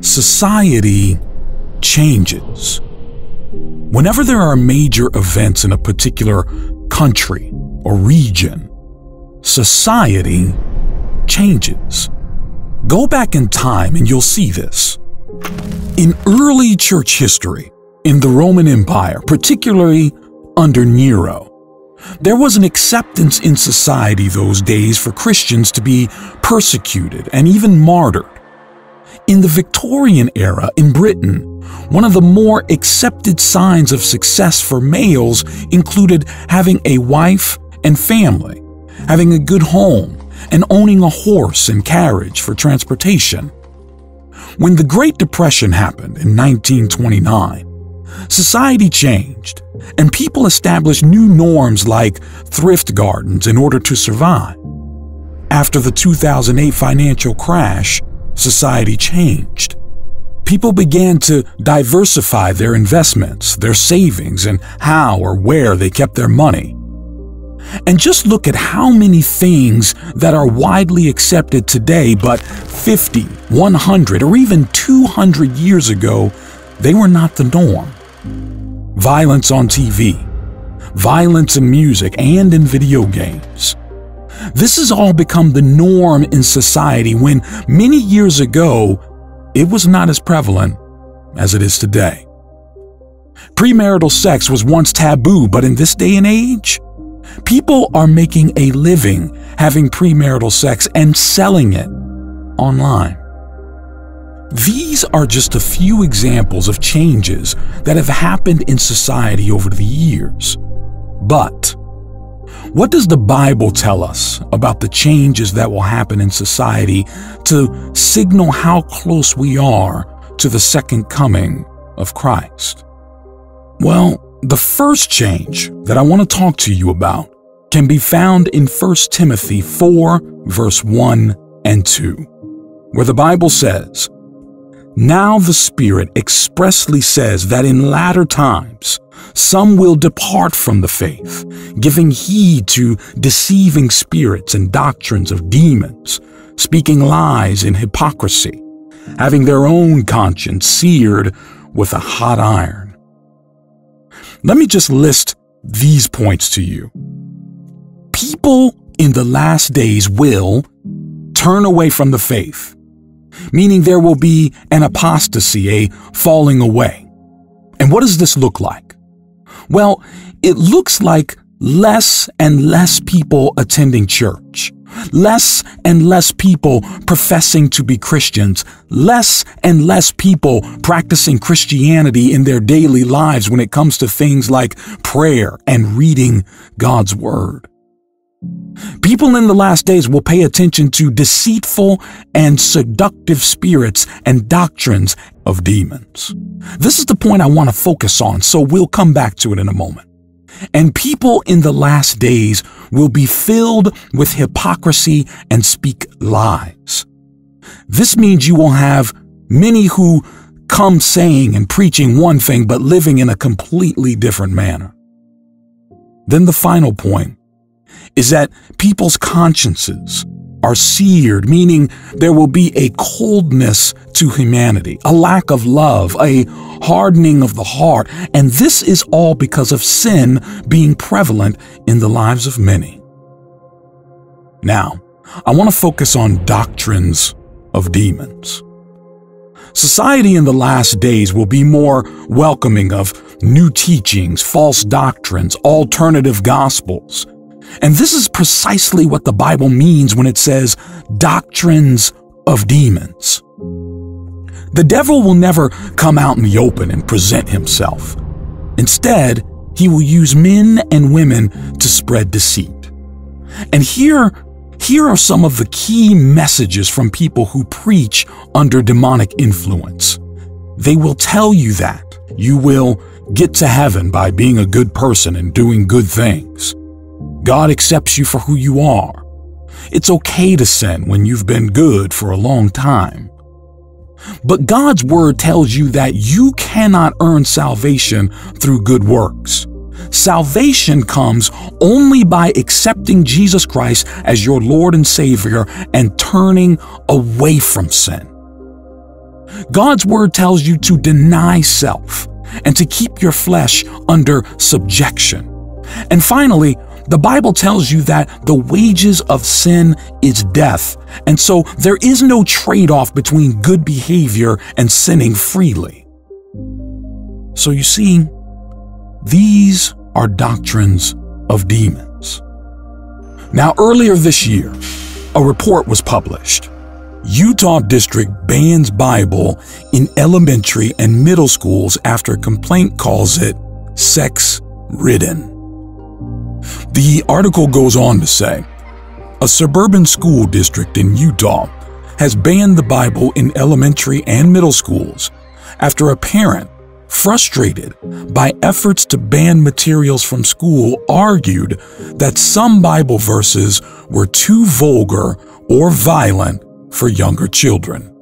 society changes. Whenever there are major events in a particular country or region, society changes. Go back in time and you'll see this. In early church history, in the Roman Empire, particularly under Nero, there was an acceptance in society those days for Christians to be persecuted and even martyred. In the Victorian era in Britain, one of the more accepted signs of success for males included having a wife and family, having a good home, and owning a horse and carriage for transportation. When the Great Depression happened in 1929, society changed and people established new norms like thrift gardens in order to survive. After the 2008 financial crash, society changed. People began to diversify their investments, their savings, and how or where they kept their money. And just look at how many things that are widely accepted today, but 50, 100, or even 200 years ago, they were not the norm. Violence on TV, violence in music and in video games. This has all become the norm in society when many years ago it was not as prevalent as it is today. Premarital sex was once taboo, but in this day and age, people are making a living having premarital sex and selling it online. These are just a few examples of changes that have happened in society over the years. But what does the Bible tell us about the changes that will happen in society to signal how close we are to the second coming of Christ? Well, the first change that I want to talk to you about can be found in 1 Timothy 4, verse 1 and 2, where the Bible says, Now the Spirit expressly says that in latter times some will depart from the faith, giving heed to deceiving spirits and doctrines of demons, speaking lies in hypocrisy, having their own conscience seared with a hot iron let me just list these points to you. People in the last days will turn away from the faith, meaning there will be an apostasy, a falling away. And what does this look like? Well, it looks like less and less people attending church less and less people professing to be Christians, less and less people practicing Christianity in their daily lives when it comes to things like prayer and reading God's Word. People in the last days will pay attention to deceitful and seductive spirits and doctrines of demons. This is the point I want to focus on, so we'll come back to it in a moment. And people in the last days will be filled with hypocrisy and speak lies. This means you will have many who come saying and preaching one thing but living in a completely different manner. Then the final point is that people's consciences are seared, meaning there will be a coldness to humanity, a lack of love, a hardening of the heart, and this is all because of sin being prevalent in the lives of many. Now, I want to focus on doctrines of demons. Society in the last days will be more welcoming of new teachings, false doctrines, alternative gospels, and this is precisely what the Bible means when it says doctrines of demons. The devil will never come out in the open and present himself. Instead, he will use men and women to spread deceit. And here, here are some of the key messages from people who preach under demonic influence. They will tell you that you will get to heaven by being a good person and doing good things. God accepts you for who you are. It's okay to sin when you've been good for a long time. But God's word tells you that you cannot earn salvation through good works. Salvation comes only by accepting Jesus Christ as your Lord and Savior and turning away from sin. God's word tells you to deny self and to keep your flesh under subjection. And finally, the Bible tells you that the wages of sin is death, and so there is no trade off between good behavior and sinning freely. So you see, these are doctrines of demons. Now, earlier this year, a report was published. Utah District bans Bible in elementary and middle schools after complaint calls it sex ridden. The article goes on to say a suburban school district in Utah has banned the Bible in elementary and middle schools after a parent frustrated by efforts to ban materials from school, argued that some Bible verses were too vulgar or violent for younger children.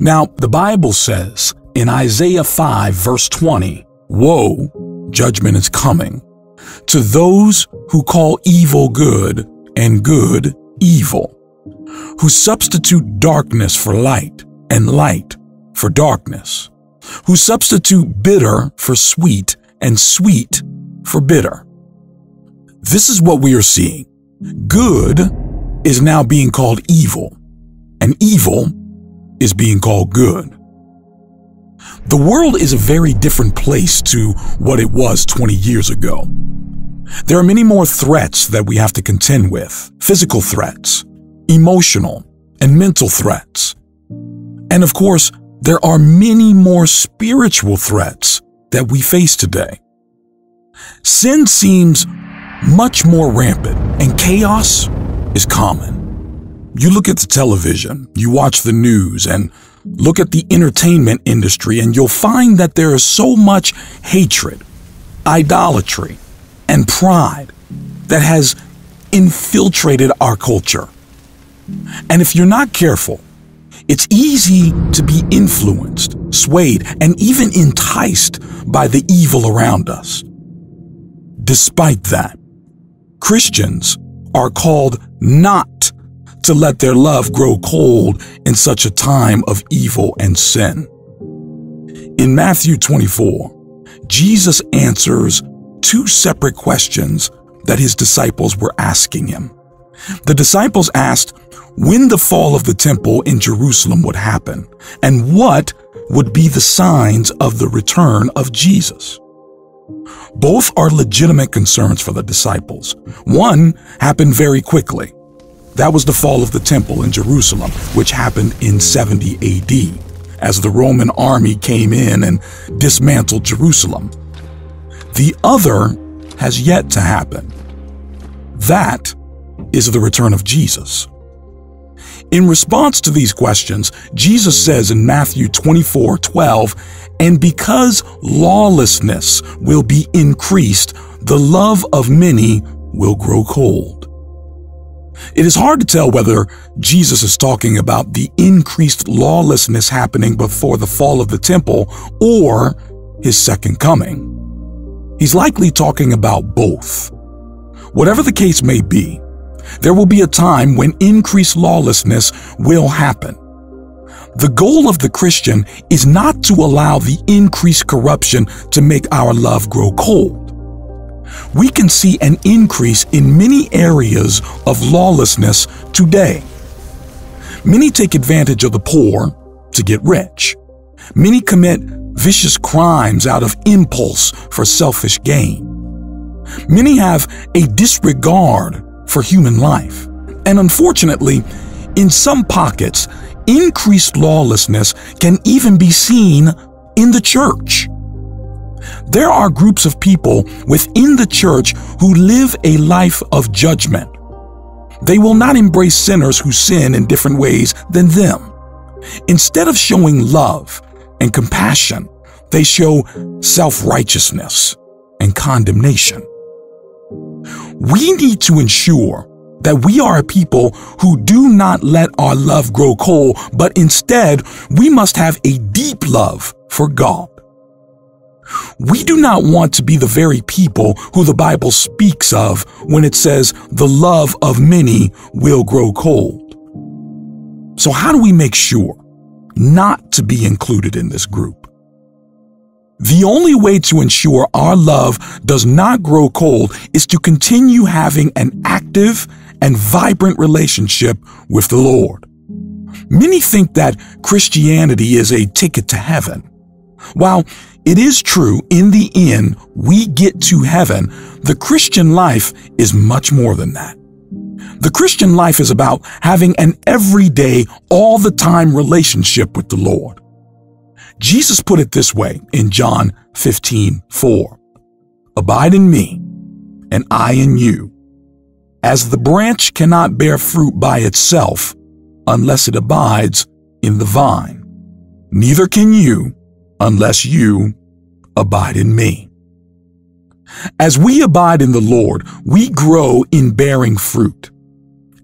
Now, the Bible says in Isaiah 5, verse 20, Woe, judgment is coming, to those who call evil good and good evil, who substitute darkness for light and light for darkness who substitute bitter for sweet and sweet for bitter. This is what we are seeing. Good is now being called evil, and evil is being called good. The world is a very different place to what it was 20 years ago. There are many more threats that we have to contend with physical threats, emotional and mental threats. And of course, there are many more spiritual threats that we face today. Sin seems much more rampant and chaos is common. You look at the television, you watch the news, and look at the entertainment industry, and you'll find that there is so much hatred, idolatry, and pride that has infiltrated our culture. And if you're not careful, it's easy to be influenced, swayed, and even enticed by the evil around us. Despite that, Christians are called not to let their love grow cold in such a time of evil and sin. In Matthew 24, Jesus answers two separate questions that his disciples were asking him. The disciples asked, when the fall of the temple in Jerusalem would happen, and what would be the signs of the return of Jesus. Both are legitimate concerns for the disciples. One happened very quickly. That was the fall of the temple in Jerusalem, which happened in 70 AD, as the Roman army came in and dismantled Jerusalem. The other has yet to happen. That is the return of Jesus. In response to these questions, Jesus says in Matthew 24 12, And because lawlessness will be increased, the love of many will grow cold. It is hard to tell whether Jesus is talking about the increased lawlessness happening before the fall of the temple or his second coming. He's likely talking about both. Whatever the case may be, there will be a time when increased lawlessness will happen. The goal of the Christian is not to allow the increased corruption to make our love grow cold. We can see an increase in many areas of lawlessness today. Many take advantage of the poor to get rich. Many commit vicious crimes out of impulse for selfish gain. Many have a disregard for human life. And unfortunately, in some pockets, increased lawlessness can even be seen in the church. There are groups of people within the church who live a life of judgment. They will not embrace sinners who sin in different ways than them. Instead of showing love and compassion, they show self righteousness and condemnation. We need to ensure that we are a people who do not let our love grow cold, but instead we must have a deep love for God. We do not want to be the very people who the Bible speaks of when it says the love of many will grow cold. So how do we make sure not to be included in this group. The only way to ensure our love does not grow cold is to continue having an active and vibrant relationship with the Lord. Many think that Christianity is a ticket to heaven. While it is true, in the end, we get to heaven, the Christian life is much more than that. The Christian life is about having an everyday, all the time relationship with the Lord. Jesus put it this way in John 15, 4. Abide in me, and I in you. As the branch cannot bear fruit by itself unless it abides in the vine, neither can you unless you abide in me. As we abide in the Lord, we grow in bearing fruit,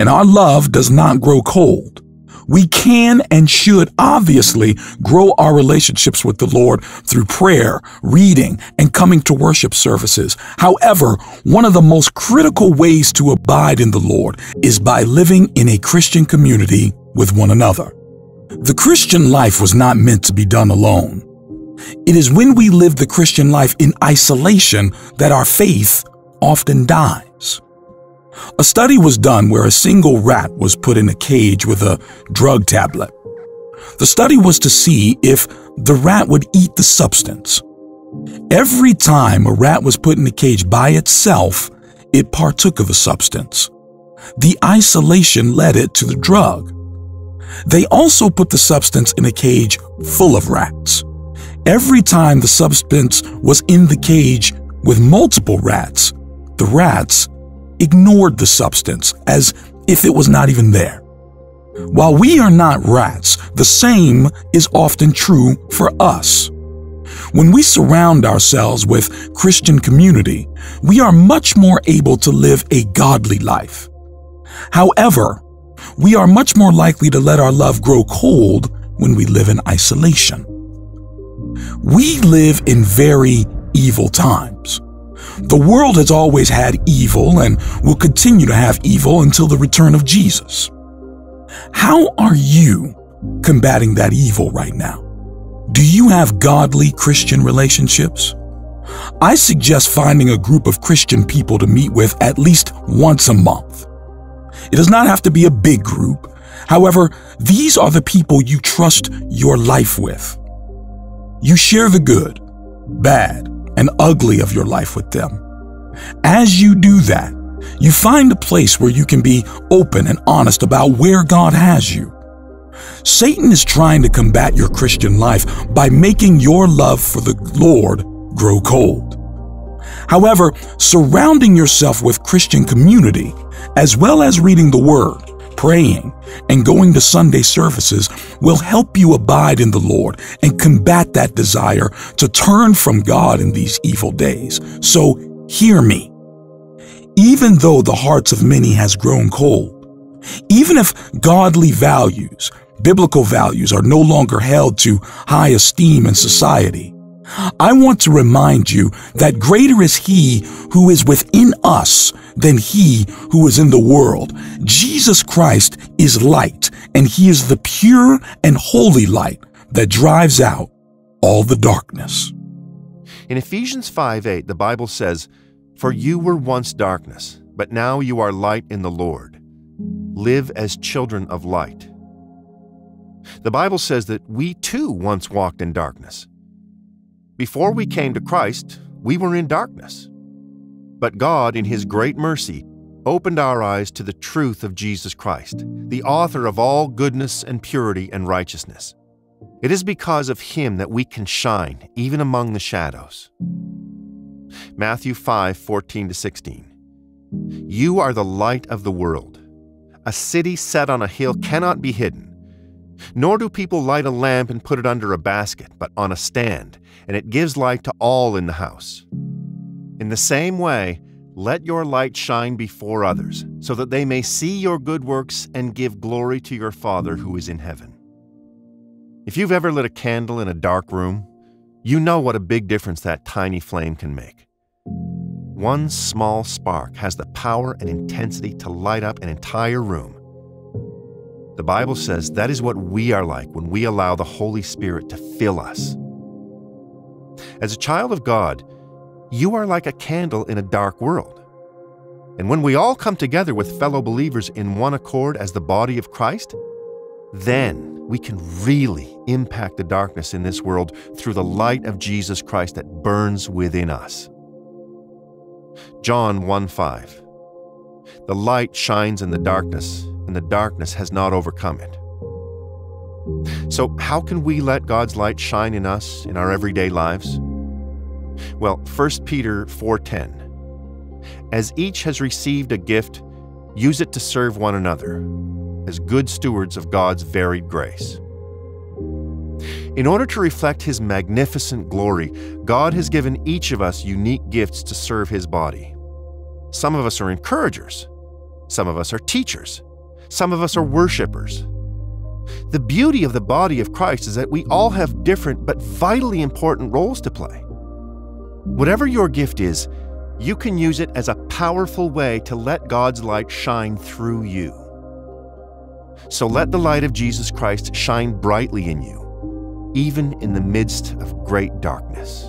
and our love does not grow cold. We can and should obviously grow our relationships with the Lord through prayer, reading, and coming to worship services. However, one of the most critical ways to abide in the Lord is by living in a Christian community with one another. The Christian life was not meant to be done alone. It is when we live the Christian life in isolation that our faith often dies. A study was done where a single rat was put in a cage with a drug tablet. The study was to see if the rat would eat the substance. Every time a rat was put in a cage by itself, it partook of the substance. The isolation led it to the drug. They also put the substance in a cage full of rats. Every time the substance was in the cage with multiple rats, the rats ignored the substance as if it was not even there. While we are not rats, the same is often true for us. When we surround ourselves with Christian community, we are much more able to live a godly life. However, we are much more likely to let our love grow cold when we live in isolation. We live in very evil times. The world has always had evil and will continue to have evil until the return of Jesus. How are you combating that evil right now? Do you have godly Christian relationships? I suggest finding a group of Christian people to meet with at least once a month. It does not have to be a big group. However, these are the people you trust your life with. You share the good, bad, and ugly of your life with them. As you do that, you find a place where you can be open and honest about where God has you. Satan is trying to combat your Christian life by making your love for the Lord grow cold. However, surrounding yourself with Christian community, as well as reading the Word, praying, and going to Sunday services will help you abide in the Lord and combat that desire to turn from God in these evil days. So hear me. Even though the hearts of many has grown cold, even if godly values, biblical values are no longer held to high esteem in society, I want to remind you that greater is He who is within us than He who is in the world. Jesus Christ is light, and He is the pure and holy light that drives out all the darkness. In Ephesians 5 8, the Bible says, For you were once darkness, but now you are light in the Lord. Live as children of light. The Bible says that we too once walked in darkness. Before we came to Christ, we were in darkness. But God, in His great mercy, opened our eyes to the truth of Jesus Christ, the author of all goodness and purity and righteousness. It is because of Him that we can shine even among the shadows. Matthew 5 14 16. You are the light of the world. A city set on a hill cannot be hidden. Nor do people light a lamp and put it under a basket, but on a stand, and it gives light to all in the house. In the same way, let your light shine before others, so that they may see your good works and give glory to your Father who is in heaven. If you've ever lit a candle in a dark room, you know what a big difference that tiny flame can make. One small spark has the power and intensity to light up an entire room. The Bible says that is what we are like when we allow the Holy Spirit to fill us. As a child of God, you are like a candle in a dark world. And when we all come together with fellow believers in one accord as the body of Christ, then we can really impact the darkness in this world through the light of Jesus Christ that burns within us. John 1 5. The light shines in the darkness, and the darkness has not overcome it. So, how can we let God's light shine in us in our everyday lives? Well, 1 Peter 4:10. As each has received a gift, use it to serve one another as good stewards of God's varied grace. In order to reflect His magnificent glory, God has given each of us unique gifts to serve His body. Some of us are encouragers, some of us are teachers, some of us are worshipers. The beauty of the body of Christ is that we all have different but vitally important roles to play. Whatever your gift is, you can use it as a powerful way to let God's light shine through you. So let the light of Jesus Christ shine brightly in you, even in the midst of great darkness.